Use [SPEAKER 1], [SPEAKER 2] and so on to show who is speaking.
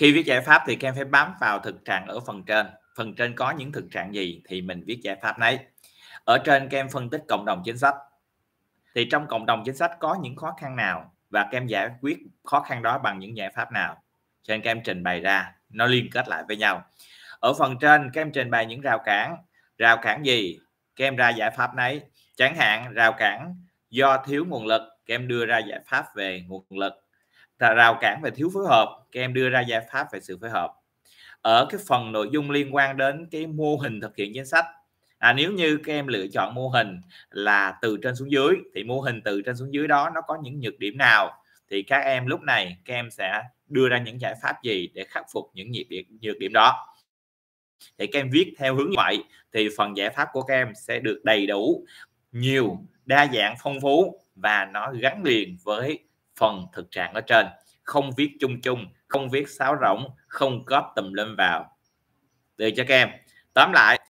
[SPEAKER 1] khi viết giải pháp thì các em phải bám vào thực trạng ở phần trên. Phần trên có những thực trạng gì thì mình viết giải pháp nấy. Ở trên các em phân tích cộng đồng chính sách. Thì trong cộng đồng chính sách có những khó khăn nào và các em giải quyết khó khăn đó bằng những giải pháp nào? Cho nên các em trình bày ra, nó liên kết lại với nhau. Ở phần trên các em trình bày những rào cản. Rào cản gì? Các em ra giải pháp nấy. Chẳng hạn, rào cản do thiếu nguồn lực. Các em đưa ra giải pháp về nguồn lực rào cản về thiếu phối hợp các em đưa ra giải pháp về sự phối hợp. Ở cái phần nội dung liên quan đến cái mô hình thực hiện chính sách à, nếu như các em lựa chọn mô hình là từ trên xuống dưới thì mô hình từ trên xuống dưới đó nó có những nhược điểm nào thì các em lúc này các em sẽ đưa ra những giải pháp gì để khắc phục những nhược điểm nhược điểm đó. Thì các em viết theo hướng như vậy thì phần giải pháp của các em sẽ được đầy đủ nhiều đa dạng phong phú và nó gắn liền với phần thực trạng ở trên. Không viết chung chung, không viết sáo rỗng, không góp tùm lum vào. Để cho các em. Tóm lại